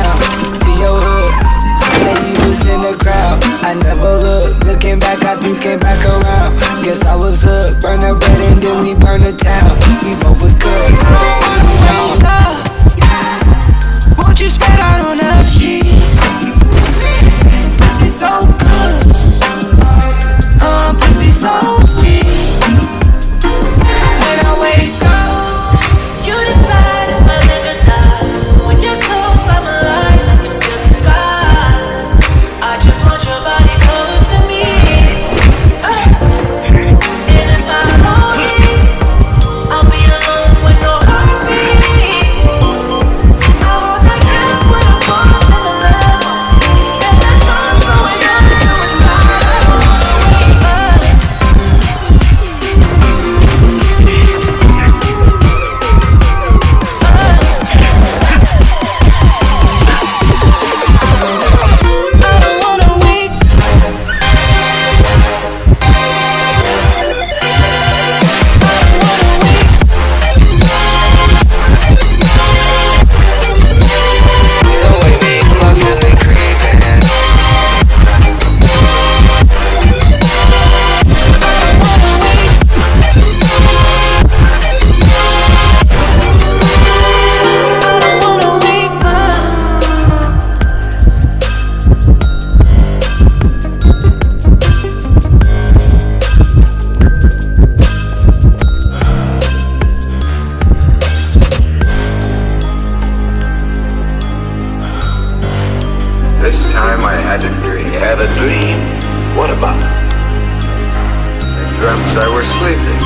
down to your hood. Say you was in the crowd. I never looked. Looking back, how things came back around. Guess I was hooked. Burn the bread and then we burn the town. We both was good. This time I had a dream. Had a dream? What about? I dreamt I was sleeping.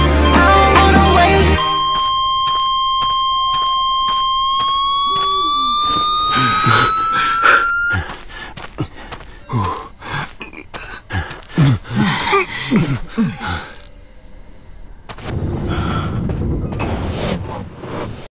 mm